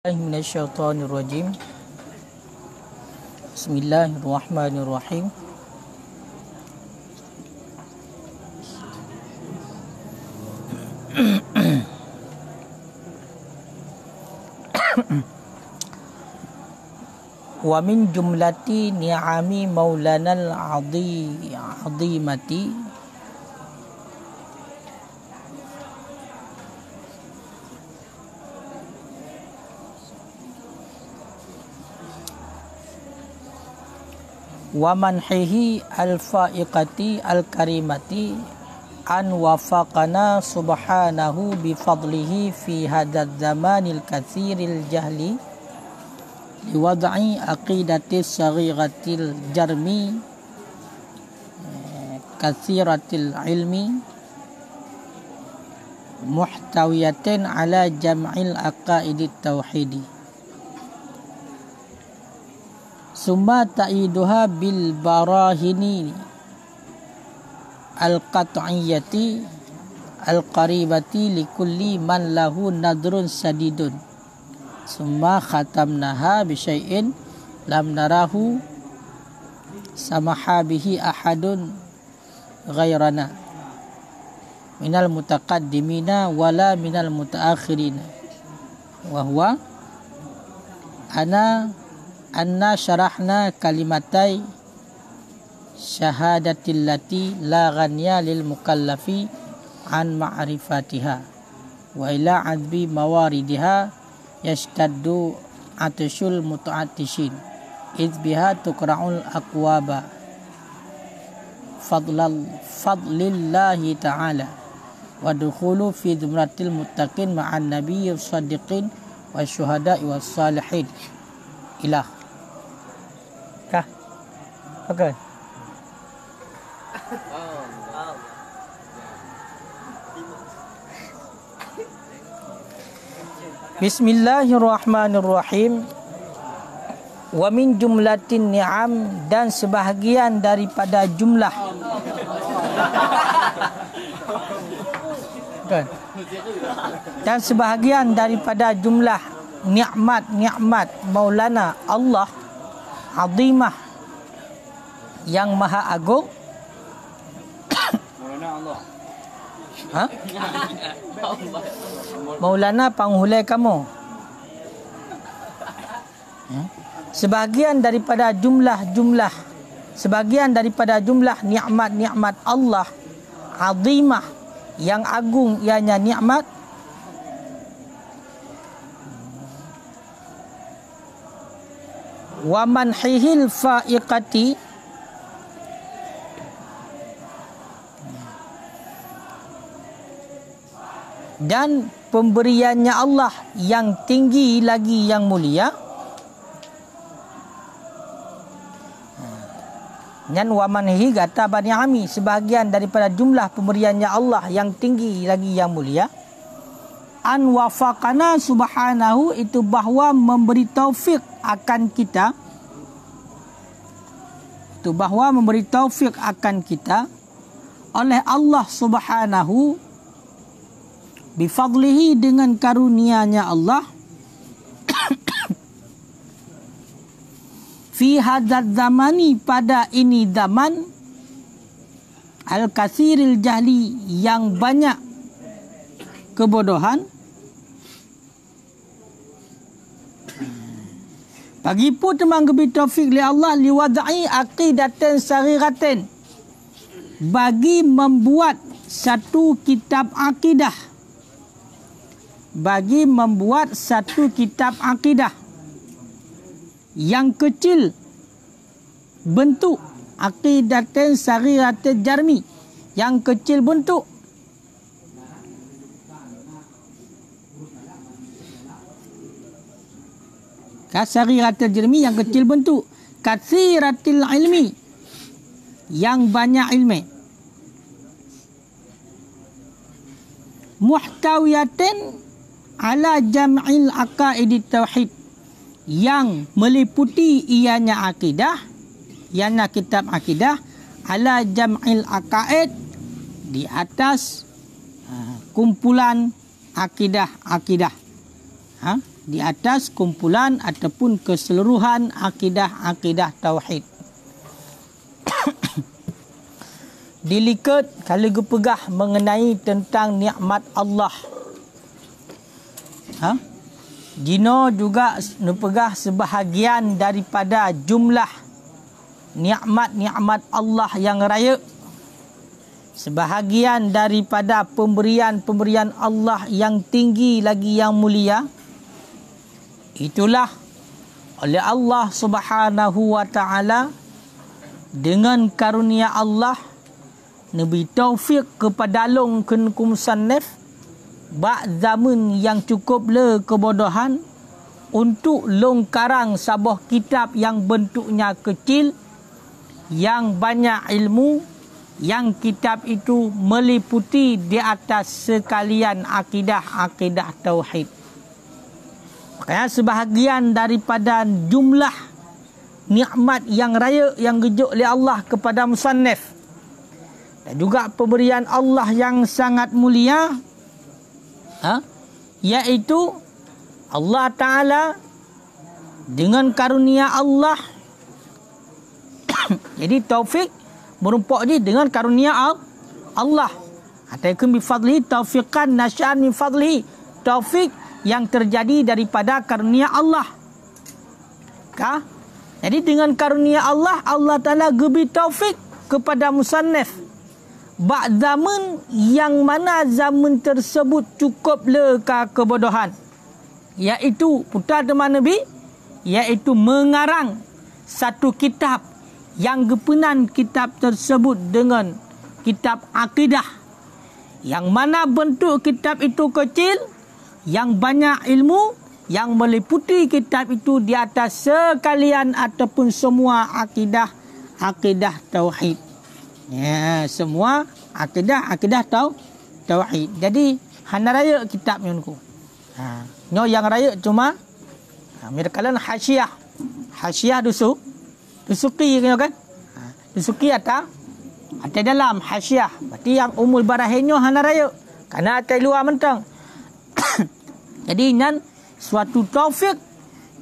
من الشيطان الرجيم. بسم الله الرحمن الرحيم. ومن جملة نعم مولانا العظيمة wa manhihi al-fa'iqati al-karimati an wafaqana subhanahu bi fadlihi fi hadzal zamanil katsiril jahli li wad'i aqidati saghiratil jarmi katsiratil ilmi muhtawiyatin ala jam'il aqaidit tauhidi summa ta'iduha bil barahini. Al qat'iyyati al qaribati li kulli man lahu nadrun sadidun. Summa khatamnaha bi syai'in lam narahu samaha bihi ahadun ghairana. Minal mutaqaddimina wala minal mutaakhirina wa huwa ana أنا شرحنا كلمتي شهادة التي لا غنية للمكلف عن معرفتها وإلى عذب مواردها يشتد عطش المتعطشين إذ بها تقرع الأقواب. فضل فضل الله تعالى ودخول في زمرة المتقين مع النبي الصديقين والشهداء والصالحين. إله. Okey. Bismillahirrahmanirrahim. Wa min jumlatin ni'am dan sebahagian daripada jumlah. Kan? Dan sebahagian daripada jumlah nikmat-nikmat Maulana Allah azimah yang maha agung Maulana Allah ha? Maulana penghulai kamu ha? Sebahagian daripada jumlah-jumlah Sebahagian daripada jumlah nikmat-nikmat Allah Azimah Yang agung ianya nikmat Wa manhihil fa'iqati dan pemberiannya Allah yang tinggi lagi yang mulia. Dan wamanhi kata Bani Ami sebahagian daripada jumlah pemberiannya Allah yang tinggi lagi yang mulia. An wafaqana subhanahu itu bahawa memberi taufik akan kita. Itu bahawa memberi taufik akan kita oleh Allah subhanahu bifadlihi dengan karunia-Nya Allah. Fi hadzal zamani pada ini zaman al kasiril jahli yang banyak kebodohan. Pagi pun teman kebi taufik li Allah li wadai aqidatan sariratin bagi membuat satu kitab akidah bagi membuat satu kitab akidah yang kecil bentuk aqidatin sariratin jarmi yang kecil bentuk. Kasariratil jarmi yang kecil bentuk. Kasiratil ilmi yang banyak ilmu muhtawiyatin ala jam'il aqaid tauhid yang meliputi ianya akidah ianya kitab akidah ala jam'il aqaid di atas uh, kumpulan akidah-akidah ha? di atas kumpulan ataupun keseluruhan akidah-akidah tauhid. Dilikat kalau gepegah mengenai tentang nikmat Allah. Ha? Dino juga nepegah sebahagian daripada jumlah nikmat-nikmat Allah yang raya sebahagian daripada pemberian-pemberian Allah yang tinggi lagi yang mulia itulah oleh Allah Subhanahu wa taala dengan karunia Allah Nabi taufik kepada long kun kumsanif ba zaman yang cukup le kebodohan untuk long karang sabah kitab yang bentuknya kecil yang banyak ilmu yang kitab itu meliputi di atas sekalian akidah-akidah tauhid. Makanya sebahagian daripada jumlah nikmat yang raya yang gejuk oleh Allah kepada musannif dan juga pemberian Allah yang sangat mulia ha? iaitu Allah Ta'ala dengan karunia Allah jadi taufik merumpak je dengan karunia Allah. Ataikum bi fadli taufiqan nasya'an min fadli. Taufik yang terjadi daripada karunia Allah. Kah? Jadi dengan karunia Allah, Allah Ta'ala gebi taufik kepada musannif. Bak zaman yang mana zaman tersebut cukup leka kebodohan. Iaitu putar teman Nabi. Iaitu mengarang satu kitab yang gepenan kitab tersebut dengan kitab akidah yang mana bentuk kitab itu kecil yang banyak ilmu yang meliputi kitab itu di atas sekalian ataupun semua akidah akidah tauhid ya semua akidah akidah tau tauhid jadi hana raya kitab nyunku ha nyo yang raya cuma ha, mirkalan hasyiah hasyiah dusu Dusuki kan? Ha, dusuki atau Atas dalam hasyiah. Berarti yang umul barahinyo hana raya. Karena atas luar mentang. Jadi nan suatu taufik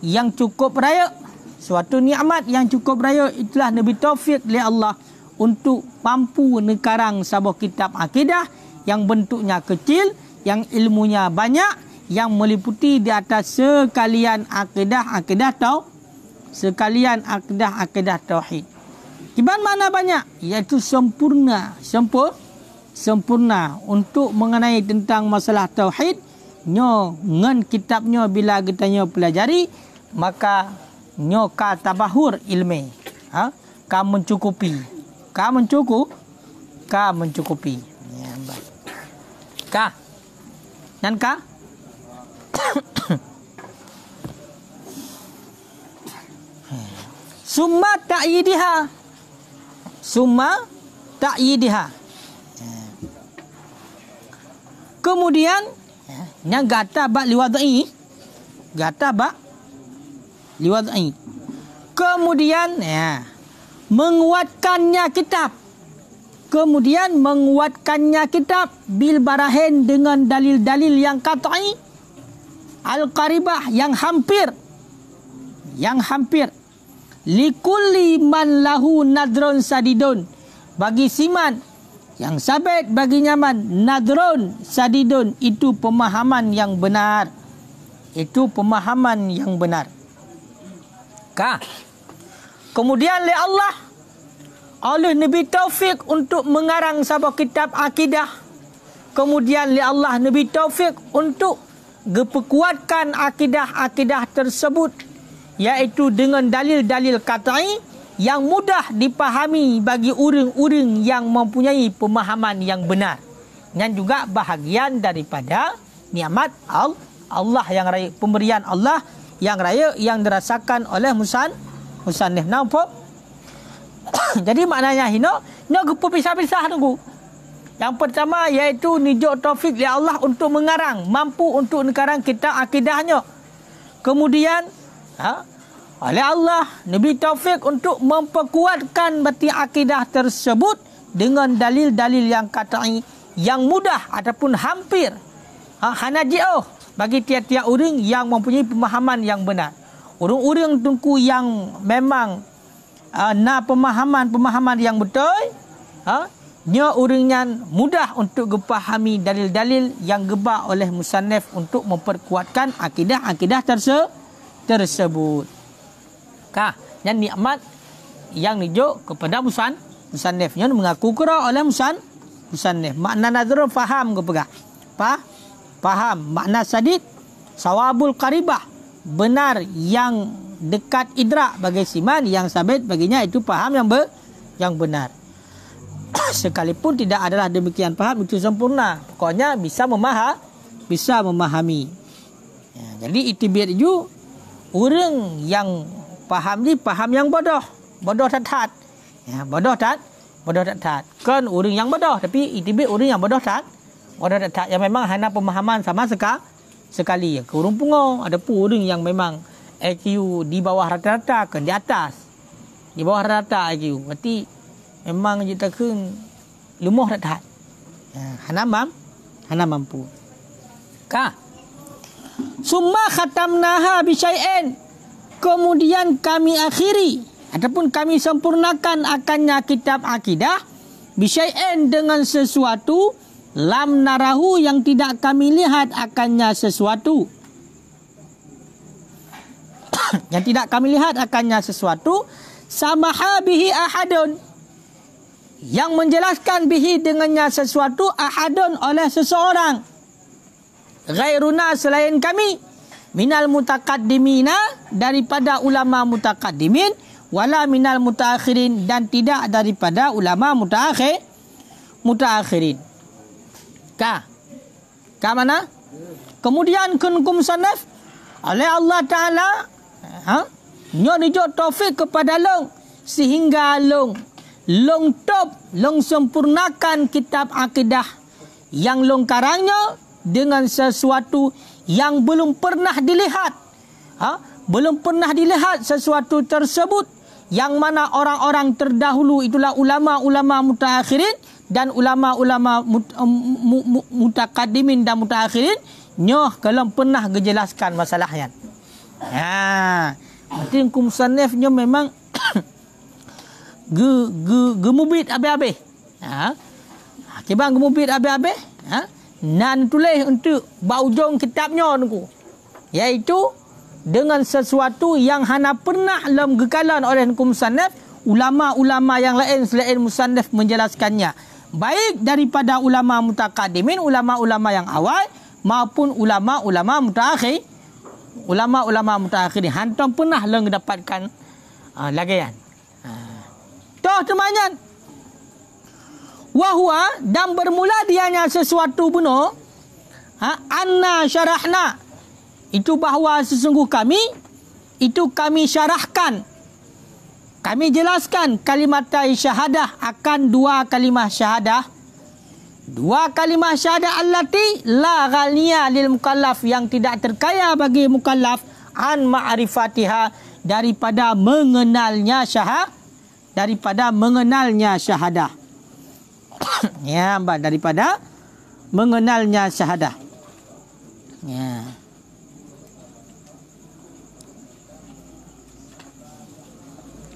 yang cukup raya. Suatu nikmat yang cukup raya. Itulah Nabi taufik oleh Allah. Untuk mampu nekarang sebuah kitab akidah. Yang bentuknya kecil. Yang ilmunya banyak. Yang meliputi di atas sekalian akidah-akidah tau sekalian akidah-akidah tauhid. Kiban mana banyak? Iaitu sempurna, sempur, sempurna untuk mengenai tentang masalah tauhid. Nyo ngan kitabnya bila kita nyo pelajari, maka nyo ka tabahur ilmi. Ha? Ka mencukupi. Ka mencukup, ka mencukupi. Ya, baik. Ka. Dan ka? summa ta'yidiha summa ta'yidiha kemudian yang gata ba liwadai gata ba liwadai kemudian ya menguatkannya kitab. Kemudian menguatkannya kitab bil barahin dengan dalil-dalil yang qat'i. Al-qaribah yang hampir. Yang hampir. Likulli man lahu nadron sadidun. Bagi siman yang sabit bagi nyaman nadron sadidun. Itu pemahaman yang benar. Itu pemahaman yang benar. Ka kemudian oleh Allah oleh Nabi Taufik untuk mengarang sebuah kitab akidah. Kemudian oleh Allah Nabi Taufik untuk gepekuatkan akidah-akidah tersebut iaitu dengan dalil-dalil katai yang mudah dipahami bagi orang-orang yang mempunyai pemahaman yang benar. Dan juga bahagian daripada nikmat Allah yang raya pemberian Allah yang raya yang dirasakan oleh musan musannif nampak jadi maknanya hino nak gepu pisah-pisah tunggu yang pertama iaitu nijuk taufik ya Allah untuk mengarang mampu untuk mengarang kita akidahnya kemudian ha? oleh Allah Nabi Taufik untuk memperkuatkan bati akidah tersebut dengan dalil-dalil yang katai yang mudah ataupun hampir ha, hanaji oh bagi tiap-tiap orang yang mempunyai pemahaman yang benar. Orang-orang tungku yang memang uh, na pemahaman-pemahaman yang betul, ha? Nya orangnya mudah untuk dipahami dalil-dalil yang gebak oleh musannaf untuk memperkuatkan akidah-akidah terse tersebut. Kah, yang nikmat yang nijuk kepada musan musannaf yang mengaku kira oleh musan musannaf. Makna nazar faham ke pegah? Pa? Faham. Makna sadid sawabul qaribah benar yang dekat idrak bagi siman yang sabit baginya itu faham yang ber, yang benar. sekalipun tidak adalah demikian faham itu sempurna. Pokoknya bisa memaham, bisa memahami. Ya, jadi itibir itu orang yang faham ni faham yang bodoh, bodoh tak tat. Ya, bodoh tak, bodoh tak tat. Kan orang yang bodoh tapi itibir orang yang bodoh tak, bodoh tak tat yang memang hanya pemahaman sama sekali. Sekali ya, kurung pungo ada pun orang yang memang IQ di bawah rata-rata kan di atas. Di bawah rata-rata IQ. Berarti memang kita kun lumah tak tahan. Ya, hana mam, hana mampu. Ka. Summa khatamnaha bi syai'in. Kemudian kami akhiri ataupun kami sempurnakan akannya kitab akidah bi syai'in dengan sesuatu lam narahu yang tidak kami lihat akannya sesuatu. yang tidak kami lihat akannya sesuatu sama habihi ahadun. Yang menjelaskan bihi dengannya sesuatu ahadun oleh seseorang. Ghairuna selain kami minal mutaqaddimina daripada ulama mutaqaddimin wala minal mutaakhirin dan tidak daripada ulama mutaakhir mutaakhirin ka. Ka mana? Kemudian kunkum sanaf oleh Allah taala ha? Nyo dijok taufik kepada long sehingga long long top long sempurnakan kitab akidah yang long karangnya dengan sesuatu yang belum pernah dilihat ha? belum pernah dilihat sesuatu tersebut yang mana orang-orang terdahulu itulah ulama-ulama mutaakhirin dan ulama-ulama mutakadimin dan mutaakhirin nyoh kalau pernah dijelaskan masalahnya ha berarti kum sanifnya memang ge ge gemubit abe-abe. Ha? Kibang gemubit abe-abe. Ha? Nan tulis untuk baujung kitabnya niku. Yaitu dengan sesuatu yang hana pernah dalam gekalan oleh hukum musannaf ulama-ulama yang lain selain musannaf menjelaskannya baik daripada ulama mutakadimin ulama-ulama yang awal maupun ulama-ulama mutakhir ulama-ulama mutakhir hantam pernah leng dapatkan uh, lagian Toh temannya. Wahwa dan bermula dianya sesuatu bunuh. Ha, anna syarahna. Itu bahawa sesungguh kami. Itu kami syarahkan. Kami jelaskan kalimat syahadah akan dua kalimah syahadah. Dua kalimah syahadah allati la ghaliya lil mukallaf yang tidak terkaya bagi mukallaf an ma'rifatiha daripada mengenalnya syahadah daripada mengenalnya syahadah. ya, daripada mengenalnya syahadah. Ya.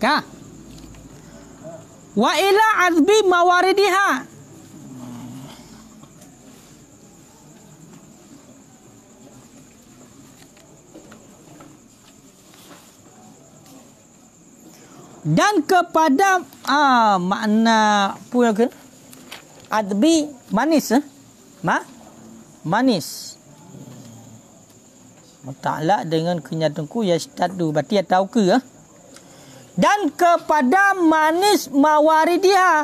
Ka. Wa ila azbi mawaridiha. dan kepada ah makna apa ke adbi manis eh? ma manis muta'ala dengan kenyataanku ya stadu berarti ya tahu ke eh? Dan kepada manis mawaridiha.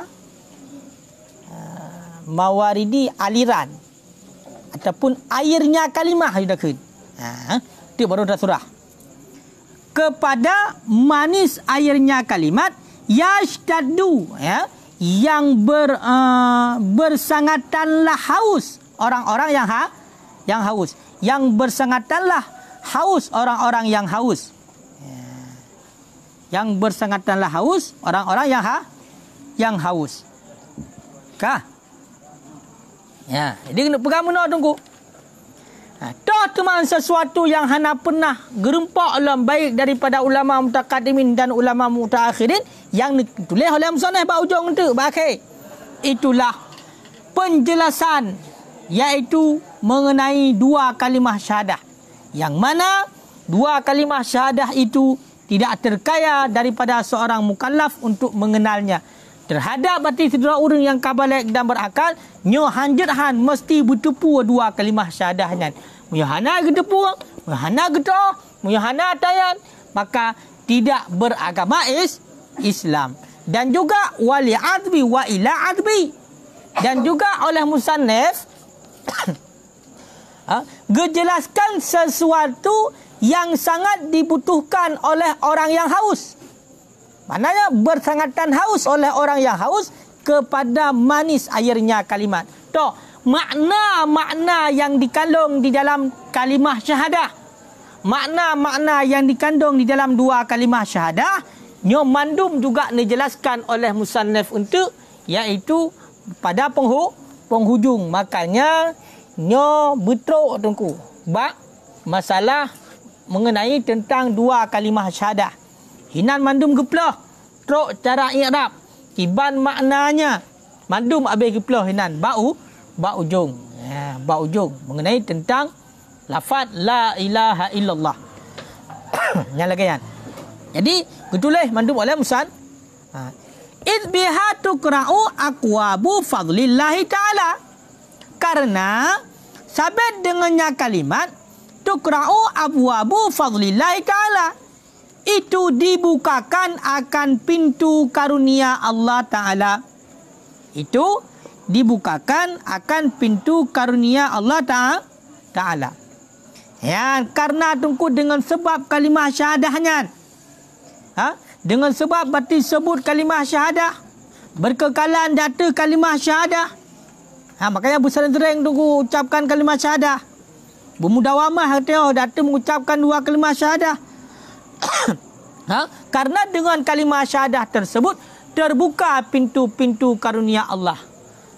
Ah, mawaridi aliran ataupun airnya kalimah ke ha itu baru dah surah. Kepada manis airnya kalimat yashtaddu ya yang ber uh, bersangatanlah haus. Orang-orang yang ha yang haus. Yang bersangatanlah haus orang-orang yang haus. Yang bersangatanlah haus orang-orang yang ha yang haus. Kah? Ya jadi kena pegang mana tunggu. Ha, toh teman sesuatu yang hana pernah gerempak alam baik daripada ulama mutakadimin dan ulama mutakhirin yang ditulis oleh musannaf ba ujung tu ba Itulah penjelasan iaitu mengenai dua kalimah syahadah. Yang mana dua kalimah syahadah itu tidak terkaya daripada seorang mukallaf untuk mengenalnya. Terhadap bati sedera orang yang kabalik dan berakal nyo hanjathan mesti bertepu dua kalimah syahadahnya. Muyahana gedepu muyahana gedo muyahana tayan maka tidak beragama is Islam. Dan juga wali adbi wa ila adbi. Dan juga oleh musannif ha, gejelaskan sesuatu yang sangat dibutuhkan oleh orang yang haus Maknanya bersangatan haus oleh orang yang haus kepada manis airnya kalimat. Toh, makna-makna yang dikandung di dalam kalimah syahadah. Makna-makna yang dikandung di dalam dua kalimah syahadah. Nyo mandum juga dijelaskan oleh musannif untuk iaitu pada penghu, penghujung. Makanya nyo betruk tungku. Bak masalah mengenai tentang dua kalimah syahadah. Hinan mandum geplah. Truk cara i'rab. Kiban maknanya. Mandum habis geplah hinan. Bau. Bau ujung. Ya, bau ujung. Mengenai tentang lafad la ilaha illallah. Yang lagi kan. Jadi, betulah mandum oleh Musan. Ha. Idbiha tukra'u akwabu fadlillahi ta'ala. Karena sabit dengannya kalimat tukra'u abwabu fadlillahi ta'ala itu dibukakan akan pintu karunia Allah Ta'ala. Itu dibukakan akan pintu karunia Allah Ta'ala. Ya, karena tunggu dengan sebab kalimah syahadahnya. Ha? Dengan sebab berarti sebut kalimah syahadah. Berkekalan data kalimah syahadah. Ha, makanya bersering-sering tunggu ucapkan kalimah syahadah. Bermudawamah hati data mengucapkan dua kalimah syahadah ha? Karena dengan kalimah syahadah tersebut terbuka pintu-pintu karunia Allah.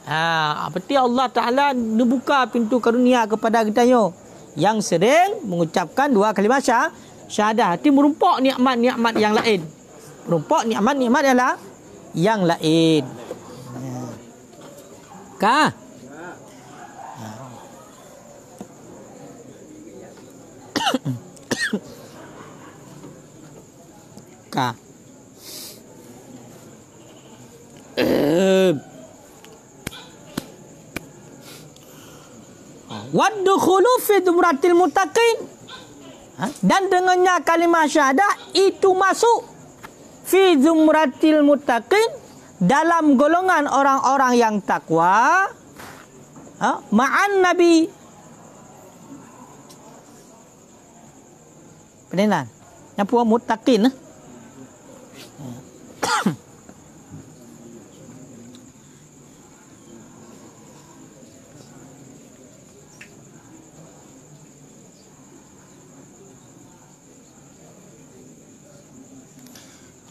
Ha, berarti Allah Taala membuka pintu karunia kepada kita yo yang sering mengucapkan dua kalimah syah, syahadah. Hati merumpak nikmat-nikmat yang lain. Merumpak nikmat-nikmat yang, la, yang lain. Kah? Ka. Waddukhulu fi dumratil mutaqin. Ha? Dan dengannya kalimah syahadah itu masuk fi zumratil mutaqin dalam golongan orang-orang yang takwa. Ha? Ma'an Nabi. Penelan. Yang puan mutaqin. Ha?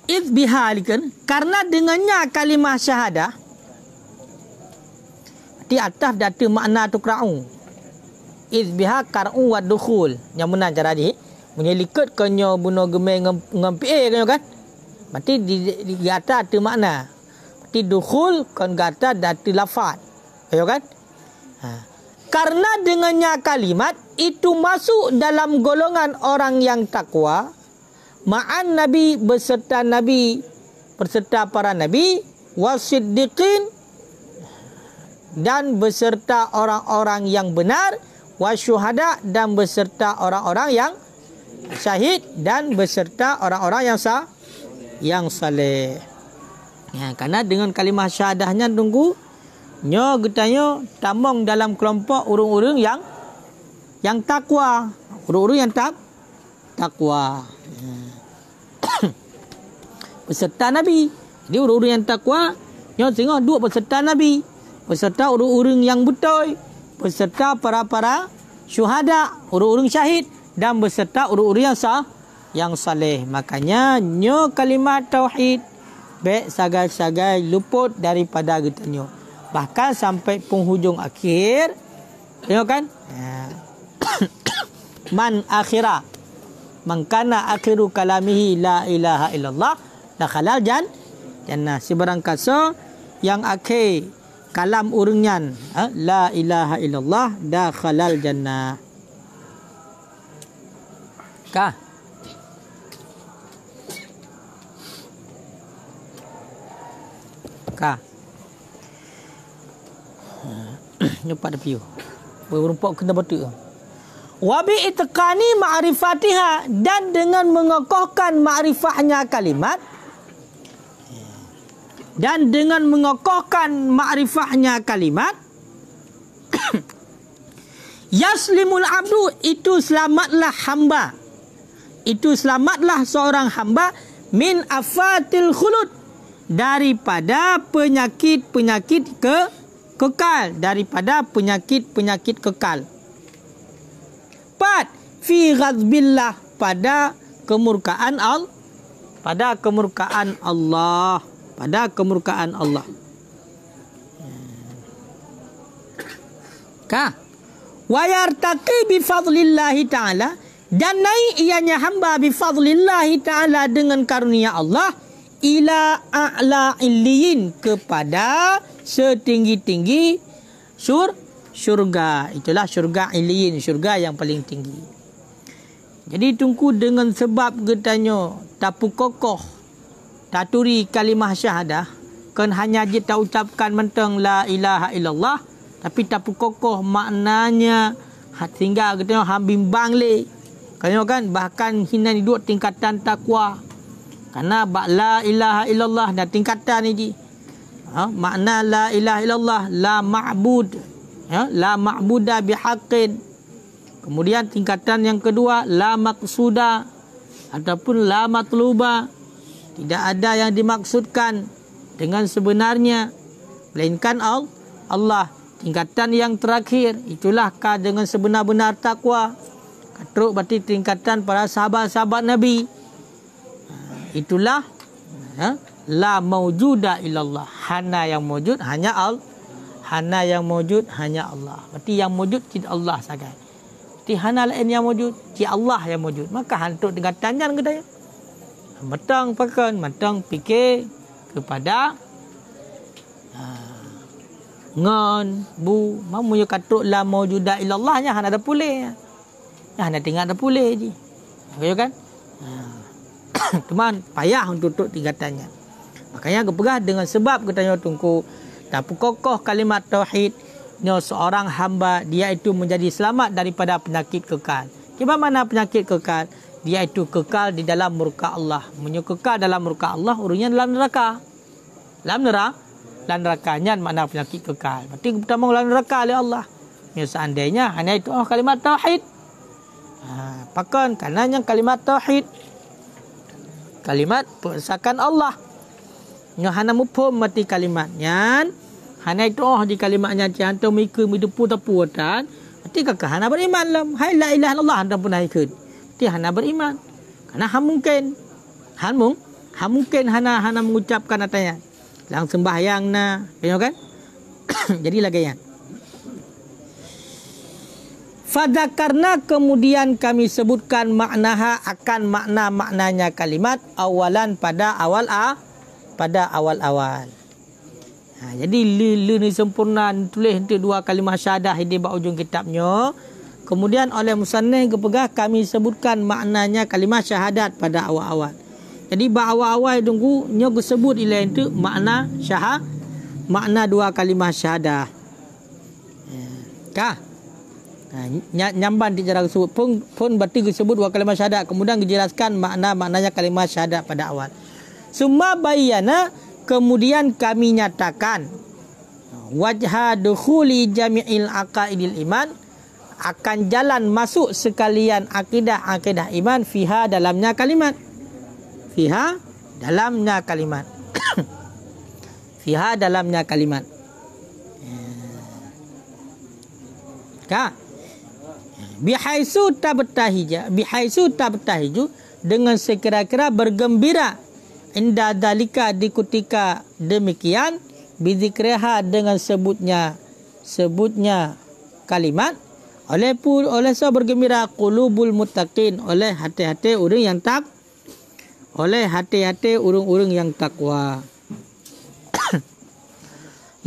iz bihalikan karena dengannya kalimah syahadah di atas data makna tu kra'u iz biha kar'u wa dukhul yang benar cara ni menyelikat kenyo bunuh gemai ngampi eh kenyo kan? Berarti di, di, atas tu makna. Berarti dukhul kan gata data lafad kenyo kan? Ha. karena dengannya kalimat itu masuk dalam golongan orang yang takwa ma'an nabi beserta nabi beserta para nabi wasiddiqin dan beserta orang-orang yang benar wasyuhada dan beserta orang-orang yang syahid dan beserta orang-orang yang sah yang saleh. Ya, karena dengan kalimah syahadahnya tunggu nyo getanya tambang dalam kelompok urung-urung yang yang takwa, urung-urung yang tak takwa. Peserta Nabi. Dia orang-orang yang takwa. Yang tengok dua peserta Nabi. Peserta orang-orang yang betul. Peserta para-para syuhada. Orang-orang syahid. Dan orang-orang yang sah. Yang saleh. Makanya nyo kalimat tauhid. Baik sagai-sagai luput daripada getanya. Bahkan sampai penghujung akhir. Tengok kan? Man akhira man kana akhiru kalamihi la ilaha illallah dakhalal jan jannah sebarang kasa yang akhir kalam urungan ha, la ilaha illallah dakhalal jannah kah kah Nampak dia piu. Berumpak kena betul. Wabi itqani ma'rifatiha dan dengan mengokohkan ma'rifahnya kalimat dan dengan mengokohkan ma'rifahnya kalimat yaslimul abdu itu selamatlah hamba itu selamatlah seorang hamba min afatil khulud daripada penyakit-penyakit ke kekal daripada penyakit-penyakit kekal. Empat, fi ghazbillah pada kemurkaan Allah pada kemurkaan Allah pada kemurkaan Allah. Ka wa yartaqi bi fadlillah taala dan naik ianya hamba bi fadlillah taala dengan karunia Allah ila a'la illiyin kepada setinggi-tinggi sur syurga. Itulah syurga ilin, syurga yang paling tinggi. Jadi tunggu dengan sebab getanya tapu kokoh taturi kalimah syahadah kan hanya je tak ucapkan mentang la ilaha illallah tapi tapu kokoh maknanya sehingga getanya hambimbang le. Kan kan bahkan hina ni dua tingkatan takwa. Karena la ilaha illallah dan tingkatan ni ha, makna la ilaha illallah la ma'bud. Ya la ma'buda bihaqqin kemudian tingkatan yang kedua la maqsuda ataupun la matluba. Tidak ada yang dimaksudkan dengan sebenarnya melainkan Allah. Tingkatan yang terakhir itulah dengan sebenar-benar takwa katruk berarti tingkatan para sahabat-sahabat nabi. Ha, itulah ya, la maujuda illallah hana yang mewujud hanya al hana yang mewujud hanya Allah. Berarti yang mewujud tidak Allah saja berarti hana lain yang mewujud ti Allah yang mewujud maka hantuk dengan tangan ke daya matang pakan matang fikir kepada ha, ngon bu. Mamu yo katuk la maujuda illallah nya hana ada pulih ya hana tinggal ada pulih je okay, kan ha. teman payah untuk tutup tingkatannya Makanya aku pegah dengan sebab katanya tungku tak kokoh kalimat tauhid nyo seorang hamba dia itu menjadi selamat daripada penyakit kekal. Kiba mana penyakit kekal? Dia itu kekal di dalam murka Allah. Menyo kekal dalam murka Allah urungnya dalam neraka. Dalam neraka dalam nerakanya mana penyakit kekal. Berarti pertama dalam neraka oleh Allah. Ya seandainya hanya itu oh kalimat tauhid. Ha, pakan karenanya kalimat tauhid. Kalimat pesakan Allah. Yang hana mupum mati kalimatnya. Hana itu oh di kalimatnya ci hantu miku midupu tapu dan. Mati kakak hana beriman lam. Hai la ilaha illallah hana pun ikut. Ti hana beriman. Karena ham mungkin. Han mung. Ham mungkin hana hana mengucapkan katanya. Lang sembahyang na. Tengok kan? Jadi lagi yang. Fada karena kemudian kami sebutkan maknaha akan makna-maknanya kalimat awalan pada awal a pada awal-awal. Ha, jadi li, li ni sempurna tulis nanti dua kalimah syahadah di bawah ujung kitabnya. Kemudian oleh musannif kepegah kami sebutkan maknanya kalimah syahadat pada awal-awal. Jadi ba awal-awal tunggu nyo sebut ilain itu makna syahad makna dua kalimah syahadah. Ya. Kah? Ha, nyamban di cara sebut pun pun berarti disebut dua kalimah syahadat. Kemudian dijelaskan makna maknanya kalimah syahadat pada awal. Summa bayana kemudian kami nyatakan wajha dukhuli jami'il aqaidil iman akan jalan masuk sekalian akidah-akidah iman fiha dalamnya kalimat. Fiha dalamnya kalimat. Fiha dalamnya kalimat. Ka bihaisu tabtahija bihaisu tabtahiju dengan sekira-kira bergembira. Inda dalika di ketika demikian bizikriha dengan sebutnya sebutnya kalimat. Oleh pun oleh so bergembira qulubul muttaqin oleh hati-hati orang yang tak oleh hati-hati orang-orang yang takwa.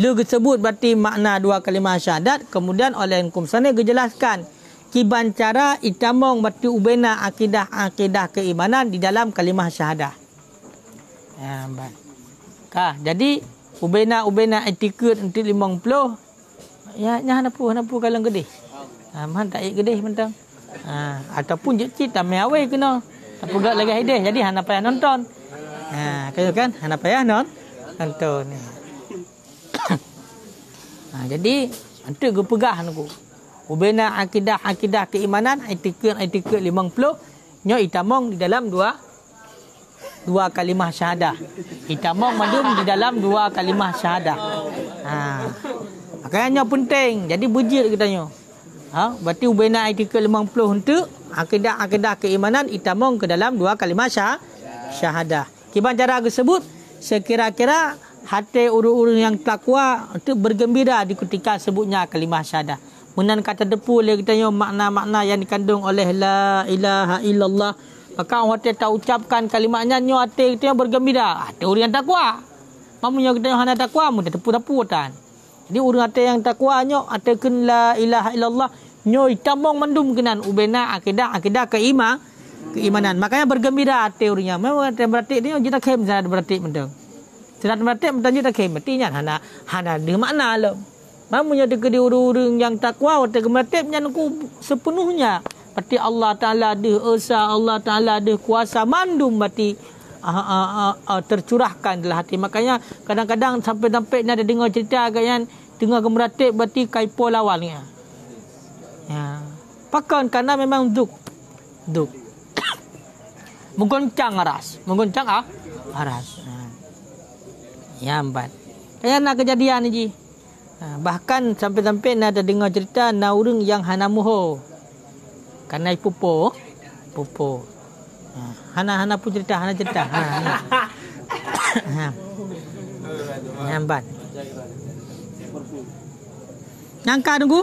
Lu disebut berarti makna dua kalimah syahadat kemudian oleh hukum sana dijelaskan kiban cara itamong berarti ubena akidah-akidah keimanan di dalam kalimah syahadah. Ya, baik. Kah, jadi ubena ubena etiket untuk 50 ya nya hanapu hanapu kalang gede. Ha, man tak gede mentang. Ha, ataupun je cit tamai awe kena. Apa gak lagi hideh jadi hana payah nonton. Ha, kaya kan hana payah non nonton. Ha, jadi nanti gue pegah aku. Ubena akidah akidah keimanan etiket etiket 50 nyo itamong di dalam dua dua kalimah syahadah. Itamong madum di dalam dua kalimah syahadah. Ha. Makanya penting. Jadi bujir kita nyo. Ha, berarti ubena etiket 50 untuk akidah akidah keimanan itamong ke dalam dua kalimah syah, syahadah. Kiban cara tersebut sekira-kira hati urung-urung yang takwa untuk bergembira di ketika sebutnya kalimah syahadah. Menan kata depu oleh kita makna-makna yang dikandung oleh la ilaha illallah. Maka orang hati tak ucapkan kalimatnya nyo hati kita yang bergembira. Hati orang yang takwa. Mamunya kita yang hana takwa mu tepu-tepu tan. Jadi orang hati yang takwa nyo hati kun la ilaha illallah nyo itamong mendum kenan ubena akidah akidah keiman keimanan. Makanya bergembira hati orangnya. Memang berarti dia kita kem berarti mendung. Serat mati bertanya tak kaya mati nyan hana hana dia makna Mamunya dia kedi urung-urung yang takwa waktu kemati nyan ku sepenuhnya. Pati Allah Taala dia esa Allah Taala dia kuasa mandum mati uh, uh, uh, uh, tercurahkan dalam hati. Makanya kadang-kadang sampai-sampai ni ada dengar cerita agak yang dengar kemeratip berarti kaipo lawal ni. Ya. Pakan karena memang duk. Duk. Menggoncang aras. Menggoncang ah? Aras. Ya empat. Kaya nak kejadian ni. Ha, bahkan sampai-sampai nak ada dengar cerita na urang yang hana muho. Karena ipupo, pupo. Ha, hana hana pun cerita, hana cerita. Ha. ha. Ya empat. Nyangka tunggu.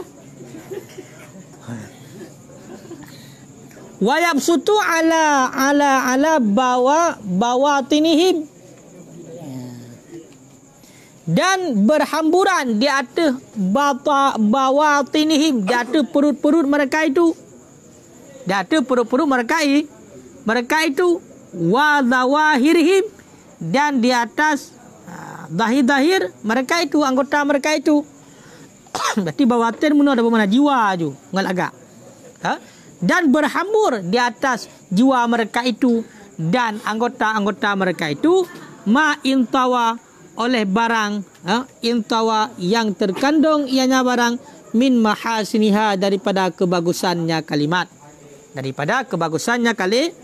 Wayab sutu ala ala ala bawa bawa tinihim dan berhamburan di atas bata bawah tinihim di atas perut-perut mereka itu. Di atas perut-perut mereka mereka itu wa zawahirihim dan di atas ah, zahir-zahir mereka itu anggota mereka itu. Berarti bawatin mana ada mana jiwa ju ngal agak. Ha? dan berhambur di atas jiwa mereka itu. Dan anggota-anggota mereka itu ma intawa oleh barang ha, intawa yang terkandung ianya barang min mahasiniha daripada kebagusannya kalimat. Daripada kebagusannya kali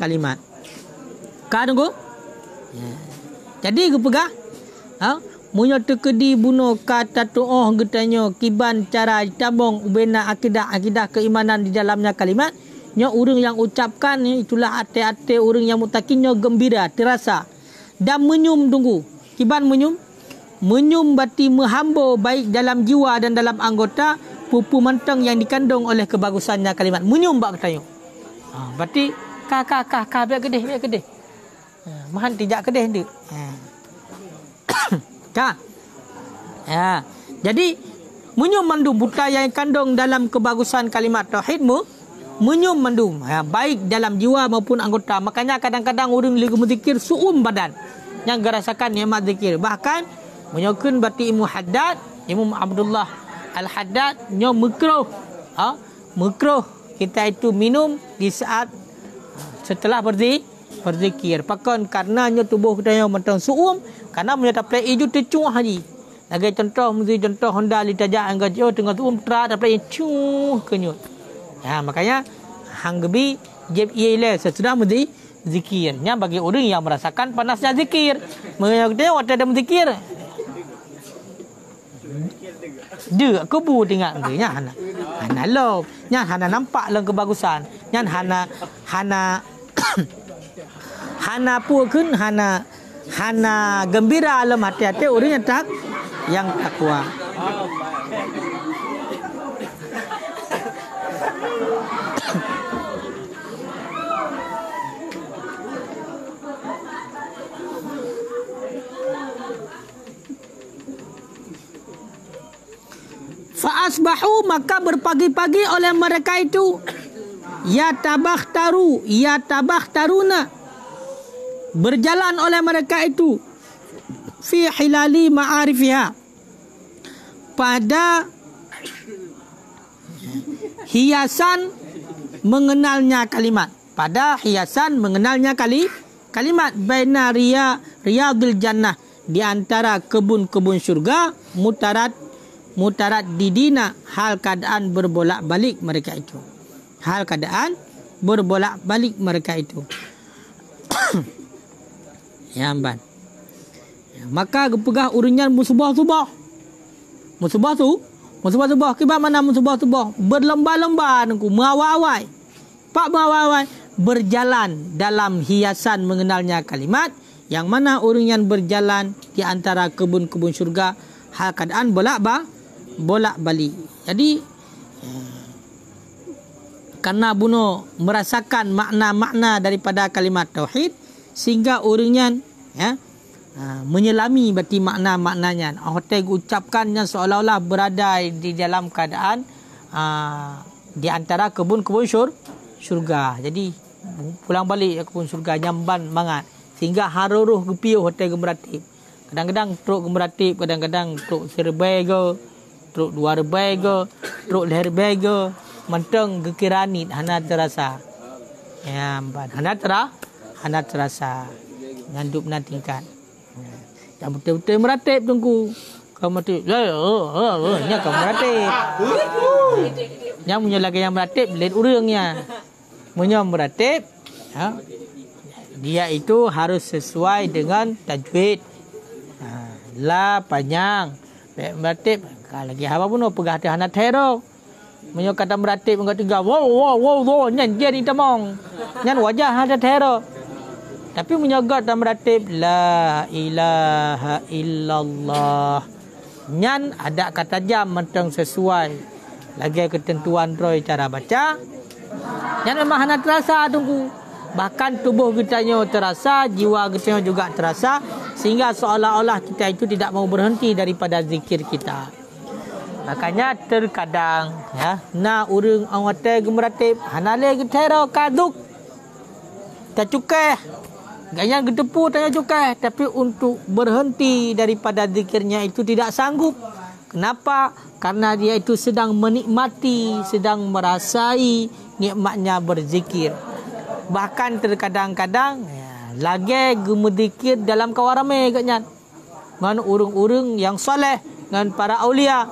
kalimat. Ka tunggu. Ya. jadi ke pegah ha? Munyo tekedi buno kata tuoh getanyo kiban cara tabung ubena akidah akidah keimanan di dalamnya kalimat. Nyo urang yang ucapkan itulah ate-ate urang yang mutakinnya gembira terasa. Dan menyum tunggu Kiban menyum menyum bati menghamba baik dalam jiwa dan dalam anggota pupu menteng yang dikandung oleh kebagusannya kalimat menyum bak bertanya. Ha, berarti ka ka ka ka biar kedeh biar kedeh. Ha, mahan tidak kedeh ndik. Ha. Ya. Jadi menyum mandum buta yang kandung dalam kebagusan kalimat tauhidmu menyum mandum ha, baik dalam jiwa maupun anggota. Makanya kadang-kadang orang lagi berzikir suum badan yang gerasakan nikmat zikir. Bahkan menyokun bati Imam Haddad, Imam Abdullah Al-Haddad nyo mekruh. Ha? Mekruh kita itu minum di saat setelah berzi berzikir. Pakon karena nyo tubuh kita yang mentang suum karena menyata play itu tercuah haji. Lagi contoh mesti contoh Honda li tajak angga jo tengah tuum tra ada play cuh kenyut. Ya makanya hang gebi jeb ile sesudah mesti zikirnya bagi orang yang merasakan panasnya zikir. Mengenai waktu ada zikir. Dia kebu tengok dia nya hana. Hana lo, nya hana nampak lang kebagusan. Nya hana hana hana pu kun hana hana gembira alam hati-hati orang yang tak yang takwa. Fa asbahu maka berpagi-pagi oleh mereka itu ya tabakhtaru ya tabakhtaruna berjalan oleh mereka itu fi hilali ma'arifiha. Pada hiasan mengenalnya kalimat. Pada hiasan mengenalnya kali kalimat. Baina riya riyadul jannah. Di antara kebun-kebun syurga mutarat mutarat didina hal keadaan berbolak-balik mereka itu. Hal keadaan berbolak-balik mereka itu. Ya amban. Ya, maka pegah urunyan musubah-subah. Musubah tu musubah-subah. Kibat mana musubah-subah? Berlembar-lembar nungku mengawai-awai pak mengawai-awai berjalan dalam hiasan mengenalnya kalimat yang mana orang yang berjalan di antara kebun-kebun syurga. Hal keadaan bolak ba bolak balik. Jadi karena bunuh merasakan makna-makna daripada kalimat tauhid sehingga orangnya ya ha, menyelami berarti makna-maknanya. Hotel ucapkannya seolah-olah berada di dalam keadaan uh, di antara kebun-kebun syur, syurga. Jadi pulang balik ke kebun syurga nyamban mangat sehingga haruruh gepiu hotel gemeratip. Kadang-kadang truk gemeratip, kadang-kadang truk serbai ke, truk dua rebai ke, truk leher ke, menteng gekiranit hana terasa. Ya, amban. Hana terah, hana terasa. Ngandup nanti tingkat. Yang betul-betul meratip tunggu. Kau mati. Ya, ya, ya, ya, kau meratip. Yang punya lagi yang meratip, lihat urangnya. Punya meratip, ya, dia itu harus sesuai dengan tajwid. Ha, la panjang. Baik. Kalau lagi apa pun pegah hati anak tero. Menyo kata meratib enggak tiga. Wow wow wow wow nyan dia ni tamong. Nyan wajah ada tero. Tapi menyogot dan meratib la ilaha illallah. Nyan ada kata jam mentang sesuai. Lagi ketentuan roy cara baca. Nyan memang hana terasa tunggu bahkan tubuh kita terasa jiwa kita juga terasa sehingga seolah-olah kita itu tidak mau berhenti daripada zikir kita makanya terkadang ya na urung awate gemeratip hanale getero kaduk. Tak cukai. Gaya gedepu tanya cukai. Tapi untuk berhenti daripada zikirnya itu tidak sanggup. Kenapa? Karena dia itu sedang menikmati sedang merasai nikmatnya berzikir. Bahkan terkadang-kadang ya, lagi gemedikir dalam kawan ramai katnya dengan urung-urung yang soleh dengan para aulia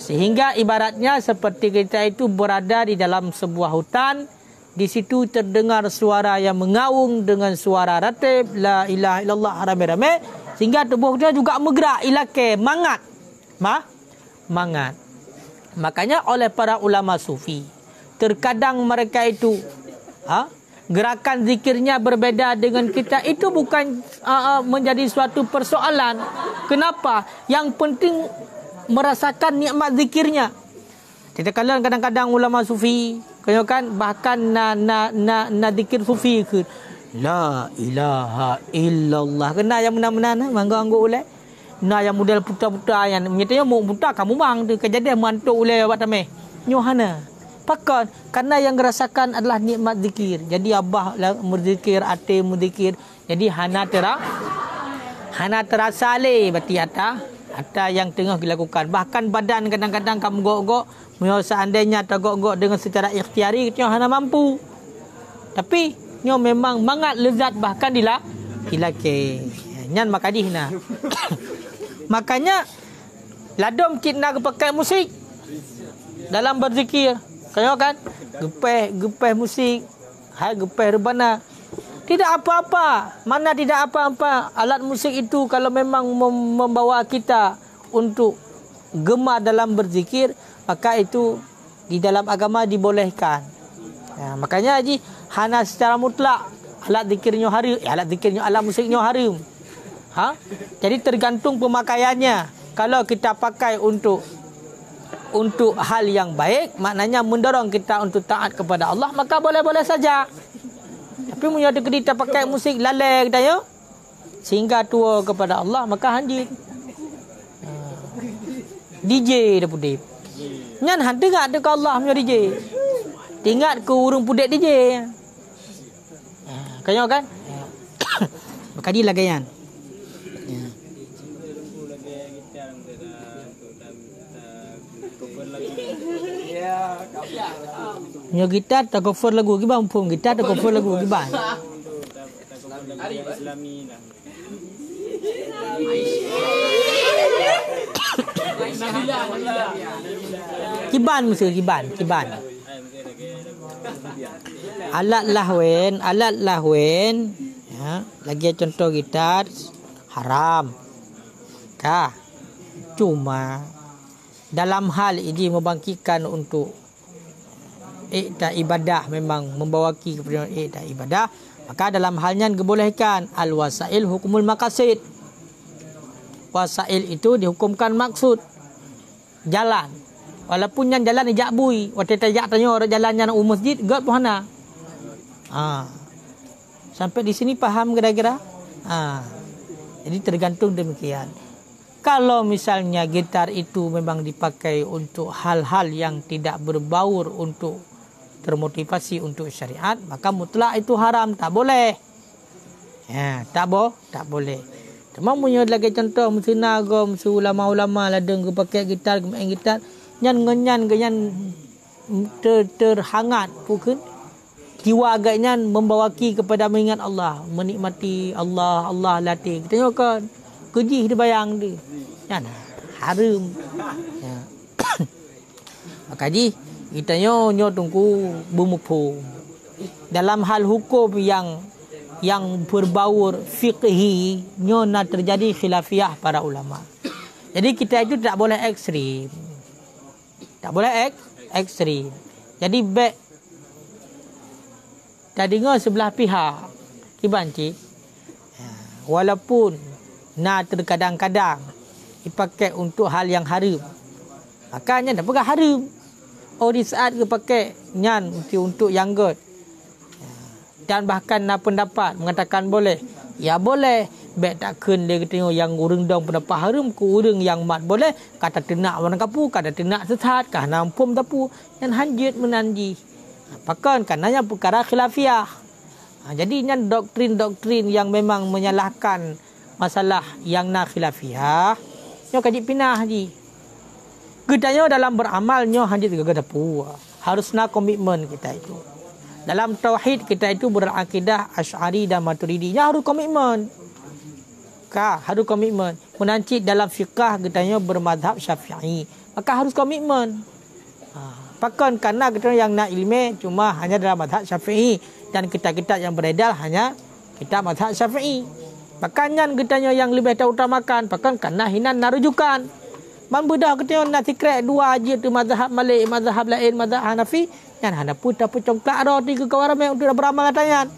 sehingga ibaratnya seperti kita itu berada di dalam sebuah hutan di situ terdengar suara yang mengaung dengan suara ratib la ilaha illallah rame-rame sehingga tubuh kita juga bergerak ilake mangat ma mangat makanya oleh para ulama sufi terkadang mereka itu ha gerakan zikirnya berbeza dengan kita itu bukan uh, menjadi suatu persoalan. Kenapa? Yang penting merasakan nikmat zikirnya. Tidak kala kadang-kadang ulama sufi kan? Bahkan na na na na zikir sufi ke? La ilaha illallah. Kena yang benar-benar na mangga anggo ulai na yang model putar-putar yang menyatanya mau putar kamu bang. Tu kejadian mantuk ulai buat tameh. Nyohana Pakat Karena yang rasakan adalah nikmat zikir. Jadi abah lah berzikir Ati berzikir. Jadi hana tera Hana terasa le Berarti hata Hata yang tengah dilakukan Bahkan badan kadang-kadang kamu gok-gok Mereka seandainya tergok-gok dengan secara ikhtiari Kita hana mampu Tapi Nyo memang mangat lezat bahkan dila Dilake Nyan makadih na Makanya Ladom kita nak pakai musik Dalam berzikir kau kan? Gepeh, gepeh musik. Hai gepeh rebana. Tidak apa-apa. Mana tidak apa-apa. Alat musik itu kalau memang membawa kita untuk gemar dalam berzikir, maka itu di dalam agama dibolehkan. Ya, makanya Haji, hana secara mutlak alat zikirnya harim, ya, alat zikirnya alat musiknya harim. Ha? Jadi tergantung pemakaiannya. Kalau kita pakai untuk untuk hal yang baik maknanya mendorong kita untuk taat kepada Allah maka boleh-boleh saja tapi punya ada kita pakai musik lalai kita ya sehingga tua kepada Allah maka hanji DJ dah putih Nyan han dengar tu Allah punya DJ. Tingat ke urung pudet DJ. Ha, kaya kan? Berkaji lagi yan. Nyo gitar tak cover lagu gimana pun gitar tak cover lagu. Islami lah. Kiban mesti kiban, kiban. Alat lahwen, alat lahwen. Ya, lagi contoh gitar haram. Kah? Cuma dalam hal ini membangkitkan untuk ikta ibadah memang membawa ki kepada ikta ibadah maka dalam halnya dibolehkan al wasail hukumul maqasid. Wasail itu dihukumkan maksud jalan. Walaupun yang jalan ijak bui waktu tajak tanya orang jalan yang umum masjid god pohana ha. sampai di sini paham kira-kira? Ha. jadi tergantung demikian. Kalau misalnya gitar itu memang dipakai untuk hal-hal yang tidak berbaur untuk termotivasi untuk syariat maka mutlak itu haram. Tak boleh. Ya tak bo tak boleh. Cuma punya lagi contoh mesti naga mesti ulama-ulama lah dengar pakai gitar main gitar nyan ngenyan nyan ter, terhangat bukan jiwa agaknya membawaki kepada mengingat Allah menikmati Allah Allah latih. Kita tengok kan keji dia bayang dia. Kan harum. Ya. maka ji kita nyo nyo tunggu bumupu dalam hal hukum yang yang berbaur fiqhi nyo nak terjadi khilafiah para ulama. Jadi kita itu tak boleh ekstrim. Tak boleh ek, ekstrim. Jadi baik tak dengar sebelah pihak kibanci walaupun nak terkadang-kadang dipakai untuk hal yang haram makanya dah pegang haram di saat ke pakai nyan untuk yang good. Dan bahkan nak pendapat mengatakan boleh. Ya boleh. Bet tak kun dia tengok yang urang dong pendapat harum ku urang yang mat boleh. Kata tenak warna kapu kata tenak sesat kah nampum tapu. Dan hanjit menanji. Pakan kananya perkara khilafiah? Ha, jadi ini doktrin-doktrin yang memang menyalahkan masalah yang nak khilafiah. Nyo kaji pinah ji Gedanya dalam beramal nyo hanya tiga puwa. Harus nak komitmen kita itu. Dalam tauhid kita itu berakidah Asy'ari dan Maturidi. Ya harus komitmen. Ka harus komitmen. Menanci dalam fiqah katanya bermadhab Syafi'i. Maka harus komitmen. Ha. Pakan kerana kita yang nak ilmu cuma hanya dalam madhab Syafi'i dan kita-kita yang beredar hanya kita madhab Syafi'i. Pakannya katanya yang lebih tahu utamakan pakan kerana hinan narujukan. Man bedah kita nak secret dua aja tu mazhab Malik, mazhab lain, mazhab Hanafi. Yang Hanafi tapi congklak ada tiga kawan yang sudah beramal katanya.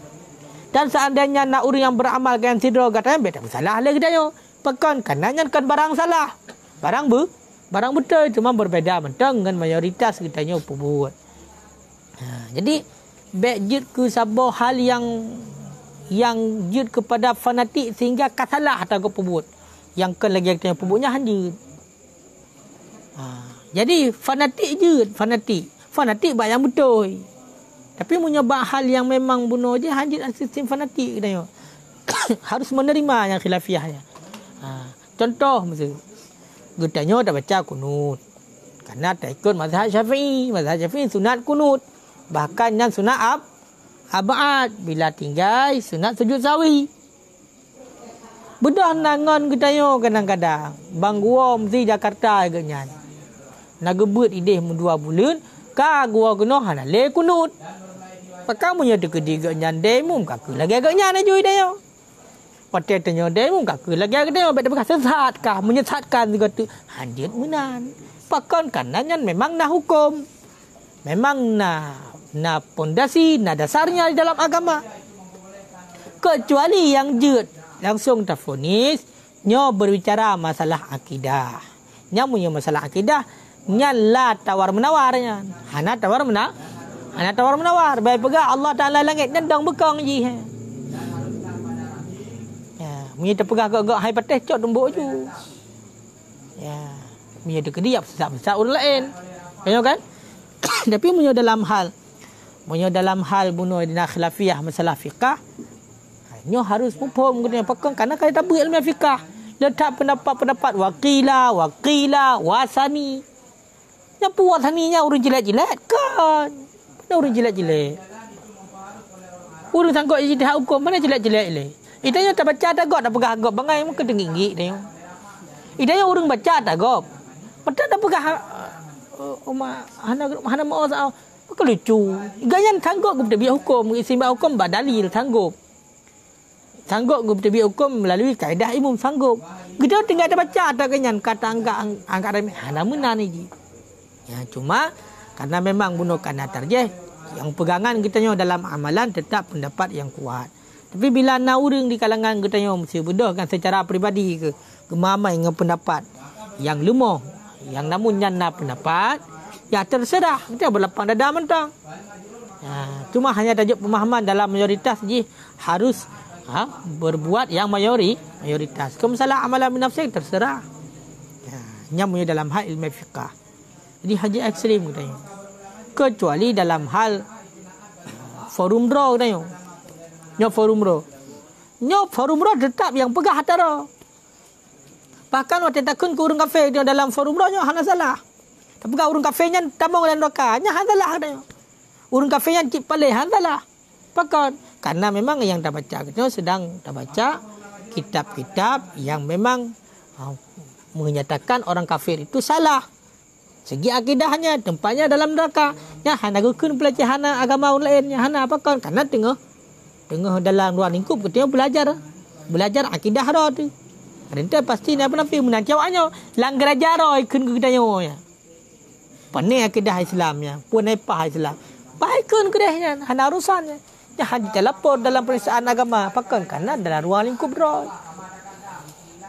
Dan seandainya nak orang yang beramal dengan sidro katanya, beda salah lagi dia. Pekan kanannya kan barang salah. Barang bu, barang betul cuma berbeda mentang dengan mayoritas katanya buat. Ha, jadi bejit ke sabah hal yang yang jut kepada fanatik sehingga kasalah atau pebut. Yang kan lagi yang pebutnya hanya Ha. Jadi fanatik je fanatik. Fanatik baik yang betul. Tapi menyebab hal yang memang bunuh je hanya sistem fanatik kita Harus menerima yang khilafiahnya. Ha. Contoh mesti Gutanya tak baca kunut. Karena tak ikut mazhab syafi'i. Mazhab syafi'i sunat kunut. Bahkan yang sunat ab. Abad. Bila tinggal sunat sujud sawi. Bedah nangan gutanya kadang-kadang. Bang gua mesti Jakarta agaknya gebut ideh mu dua bulan ka gua kena hana le kunut. Pakam punya de kedi ge nyan de ka ke lagi agak nyan aja ide yo. Pate tanya de mu ka ke lagi agak de bet bekas sesat ka menyesatkan juga tu hanjit menan. Pakon kan nyan memang na hukum. Memang na na pondasi na dasarnya di dalam agama. Kecuali yang jut langsung tafonis nyo berbicara masalah akidah. Nyo punya masalah akidah nyala tawar menawarnya hana tawar mena hana tawar menawar baik pega Allah Taala langit nendang bekang ji ha ya munyi terpegah gak-gak hai patih cok tumbuk ju. Ya munyi de kediap sesat-sesat urang lain. Tengok kan? Tapi punya dalam hal punya dalam hal bunuh dina khilafiyah masalah fiqah nyo harus pun guna pakon kerana kalau tak ilmu fiqah letak pendapat-pendapat wakila wakila wasani Yang puas wasaninya urun jilat-jilat kan mana urun jilat-jilat urun sangkut ijtihad hukum mana jilat-jilat ile Itanya tak baca tak gop tak pegah gop bangai muka tinggi dia. Itanya urung baca tak gop. Mata tak pegah Uma hana hana mau sa apa lucu. Gayan sanggup kepada biar hukum, isimbah hukum ba dalil sanggup. Sanggup kepada biar hukum melalui kaedah imam sanggup. Kita tinggal ada baca tak kenyan kata angkat angkat remeh. Hana menan ni. Ya cuma karena memang bunuh kana tarjih yang pegangan kita dalam amalan tetap pendapat yang kuat. Tapi bila nak orang di kalangan kita mesti bedahkan secara peribadi ke gemamai dengan pendapat yang lemah yang namun nyana pendapat ya terserah. Kita berlapang dada mentang. Ha, cuma hanya tajuk pemahaman dalam mayoritas je harus ha, berbuat yang mayori mayoritas. Kalau masalah amalan binafsi terserah. Ya, nyamunya dalam hal ilmu fiqah jadi haji ekstrim katanya kecuali dalam hal forum draw katanya nyok forum draw nyok forum draw tetap yang pegah hatara Bahkan waktu takun ke urung kafe dia dalam forum rohnya hana salah. Tapi kalau urung kafe nya tamang dan roka nya hana salah dia. Urung kafe nya cip hana salah. Bahkan karena memang yang tak baca kita sedang tak baca kitab-kitab yang memang uh, menyatakan orang kafir itu salah. Segi akidahnya, tempatnya dalam neraka. Ya, hana gukun belajar hana agama lain. Ya, hana apa kan? Karena tengah tengah dalam ruang lingkup kita belajar. Belajar akidah dah tu. Renta pasti nak apa nafi menang jawabnya. Langgar ajar ikun kita ya. Pane akidah Islam ya. Pun apa Islam. Baikun ke dia hanya urusan ya. Ya hanya telapor dalam periksaan agama. Pakan karena dalam ruang lingkup roh.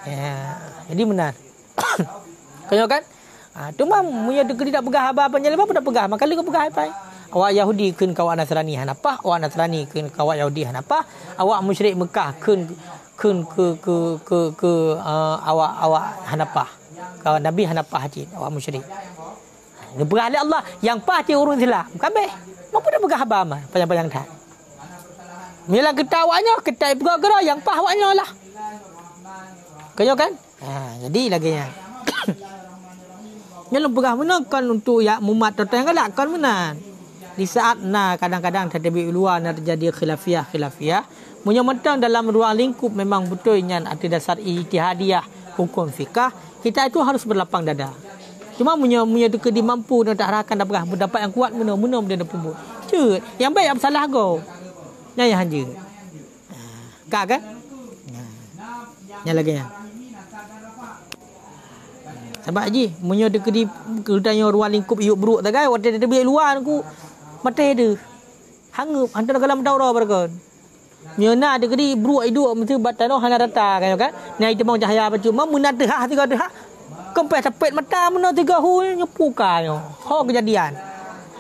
Ya, jadi benar. Kau kan? Ha, tu mah punya degree tak pegah apa apa nyelema pun tak pegah. Maka lu pegah apa? Awak Yahudi kun kawak Nasrani hanapa? Awak Nasrani kun kawak Yahudi hanapa? Awak musyrik Mekah kun kun ke ke ke ke uh, awak awak hanapah kawan nabi hanapah haji awak musyrik ni berahli Allah yang pah ti urun sila kabeh mampu dah pegah haba mah panjang-panjang dah Mila kita awaknya, kita bergerak yang pah awaknya lah. Kaya kan? Ha, jadi lagi ya. Yang pegah mana kan untuk ya mumat tetang kan kan mana? Di saat na kadang-kadang terjadi luar na terjadi khilafiyah khilafiyah Punya mentang dalam ruang lingkup memang betul yang arti dasar ijtihadiyah hukum fikah, kita itu harus berlapang dada. Cuma punya punya tu dia mampu dan tak rakan dapat pendapat yang kuat mana mana dia dapat buat. Cut, yang baik apa salah kau? Yang yang hanja. Kak kan? Yang lagi ya. Sebab haji, punya tu di kertanya ruang lingkup yuk buruk tak kan? Waktu dia biar luar aku mata dia. Hangup antara dalam daurah berkon. Nyona ada kedi bru idu mesti batan hana data kan kan. Ni itu mau cahaya apa cuma mun ada ha tiga dah. Kempe cepet mata mun tiga hu nyepu ka yo. Ho kejadian.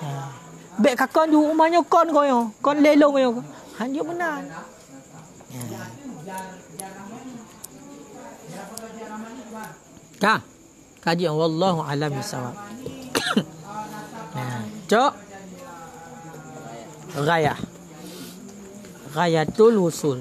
Ha. Bek kakon ju umahnya kon ko yo. Kon lelong yo. Hanya benar. Ka. Kaji wallahu alam bisawab. Nah, cok. Raya. Ghayatul Wusul